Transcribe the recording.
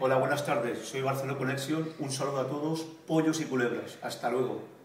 Hola, buenas tardes. Soy Barcelona Conexión. Un saludo a todos, pollos y culebras. Hasta luego.